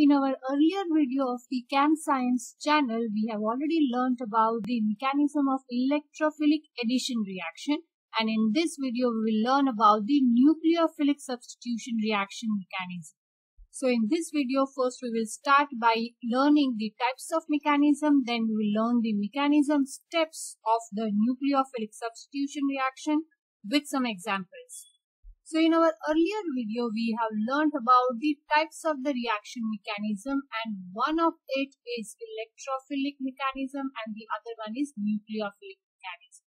In our earlier video of the Cam Science channel, we have already learnt about the mechanism of electrophilic addition reaction and in this video we will learn about the nucleophilic substitution reaction mechanism. So in this video first we will start by learning the types of mechanism then we will learn the mechanism steps of the nucleophilic substitution reaction with some examples. So in our earlier video, we have learned about the types of the reaction mechanism and one of it is electrophilic mechanism and the other one is nucleophilic mechanism.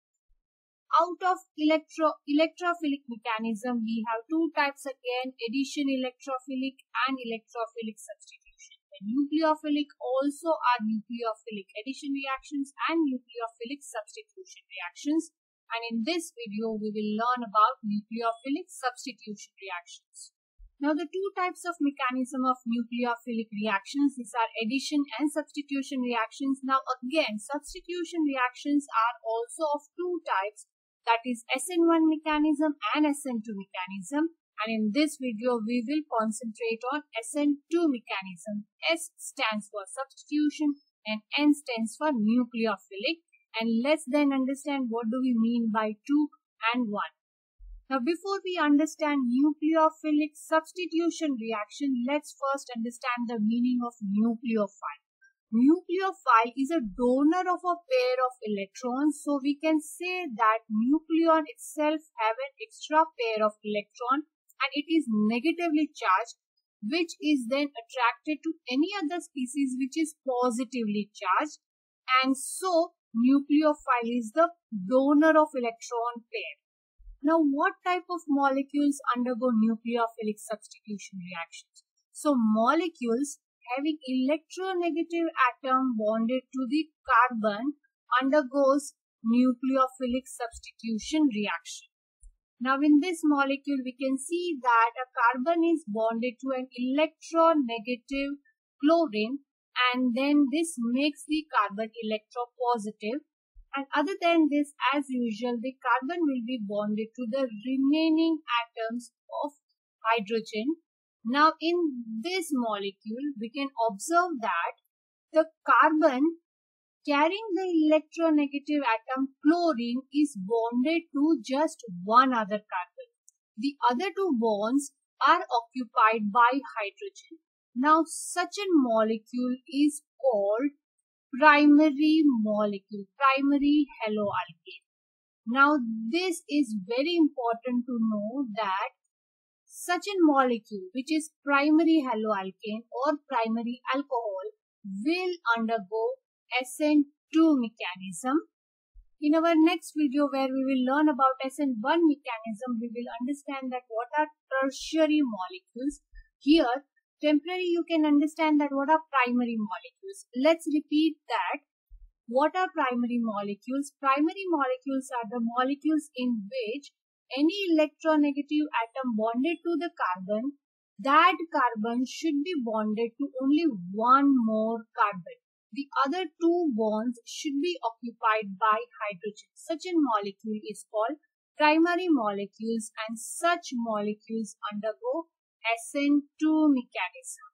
Out of electro electrophilic mechanism, we have two types again, addition electrophilic and electrophilic substitution. The nucleophilic also are nucleophilic addition reactions and nucleophilic substitution reactions and in this video we will learn about nucleophilic substitution reactions. Now the two types of mechanism of nucleophilic reactions these are addition and substitution reactions. Now again substitution reactions are also of two types that is SN1 mechanism and SN2 mechanism and in this video we will concentrate on SN2 mechanism. S stands for substitution and N stands for nucleophilic and let's then understand what do we mean by 2 and 1. Now before we understand nucleophilic substitution reaction, let's first understand the meaning of nucleophile. Nucleophile is a donor of a pair of electrons, so we can say that nucleon itself have an extra pair of electron and it is negatively charged which is then attracted to any other species which is positively charged and so nucleophile is the donor of electron pair. Now, what type of molecules undergo nucleophilic substitution reactions? So, molecules having electronegative atom bonded to the carbon undergoes nucleophilic substitution reaction. Now, in this molecule, we can see that a carbon is bonded to an electronegative chlorine and then this makes the carbon electropositive. And other than this as usual the carbon will be bonded to the remaining atoms of hydrogen. Now in this molecule we can observe that the carbon carrying the electronegative atom chlorine is bonded to just one other carbon. The other two bonds are occupied by hydrogen now, such a molecule is called primary molecule, primary haloalkane. Now, this is very important to know that such a molecule which is primary haloalkane or primary alcohol will undergo SN2 mechanism. In our next video where we will learn about SN1 mechanism, we will understand that what are tertiary molecules. Here, temporary you can understand that what are primary molecules. Let's repeat that. What are primary molecules? Primary molecules are the molecules in which any electronegative atom bonded to the carbon that carbon should be bonded to only one more carbon. The other two bonds should be occupied by hydrogen. Such a molecule is called primary molecules and such molecules undergo SN2 mechanism.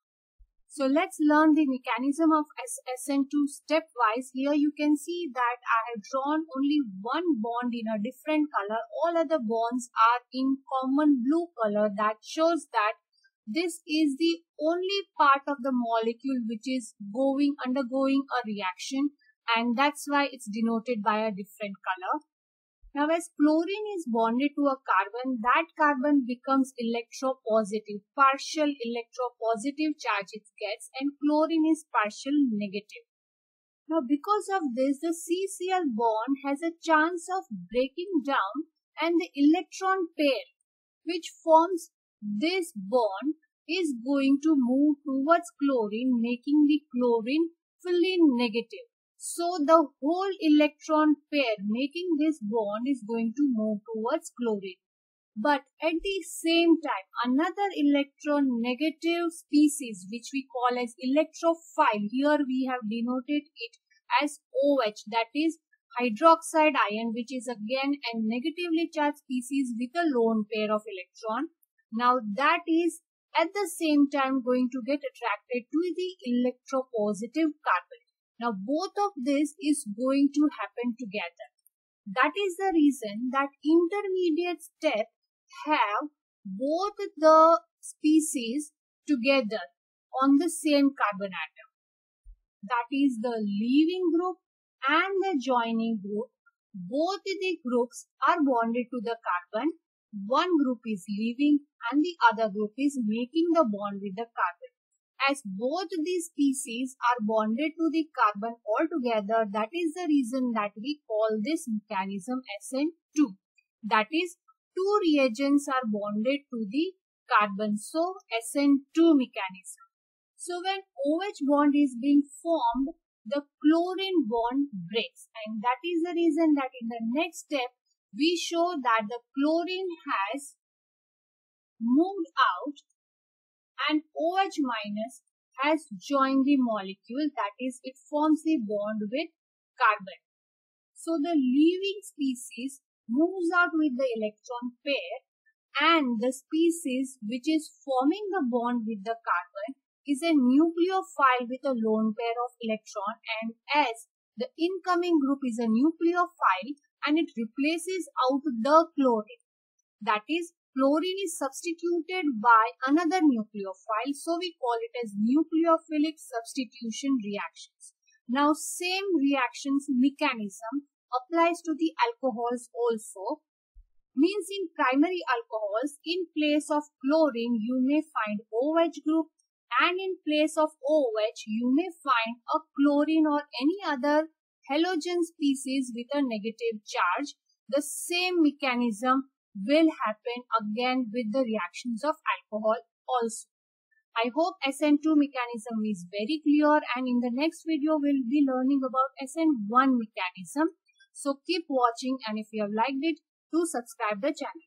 So let's learn the mechanism of SN2 stepwise. Here you can see that I have drawn only one bond in a different color. All other bonds are in common blue color that shows that this is the only part of the molecule which is going undergoing a reaction and that's why it's denoted by a different color. Now as chlorine is bonded to a carbon, that carbon becomes electropositive, partial electropositive charge it gets and chlorine is partial negative. Now because of this, the CCl bond has a chance of breaking down and the electron pair which forms this bond is going to move towards chlorine making the chlorine fully negative. So the whole electron pair making this bond is going to move towards chlorine. But at the same time, another electron negative species which we call as electrophile, here we have denoted it as OH that is hydroxide ion which is again a negatively charged species with a lone pair of electron. Now that is at the same time going to get attracted to the electropositive carbon. Now both of this is going to happen together. That is the reason that intermediate step have both the species together on the same carbon atom. That is the leaving group and the joining group. Both the groups are bonded to the carbon. One group is leaving and the other group is making the bond with the carbon. As both these species are bonded to the carbon altogether, that is the reason that we call this mechanism SN2. That is, two reagents are bonded to the carbon. So, SN2 mechanism. So, when OH bond is being formed, the chlorine bond breaks. And that is the reason that in the next step, we show that the chlorine has moved out and OH minus has joined the molecule that is it forms the bond with carbon. So the leaving species moves out with the electron pair and the species which is forming the bond with the carbon is a nucleophile with a lone pair of electron and as the incoming group is a nucleophile and it replaces out the chlorine. That is Chlorine is substituted by another nucleophile, so we call it as nucleophilic substitution reactions. Now, same reactions mechanism applies to the alcohols also. Means in primary alcohols, in place of chlorine, you may find OH group and in place of OH, you may find a chlorine or any other halogen species with a negative charge. The same mechanism will happen again with the reactions of alcohol also. I hope SN2 mechanism is very clear and in the next video we'll be learning about SN1 mechanism. So keep watching and if you have liked it, do subscribe the channel.